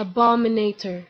Abominator.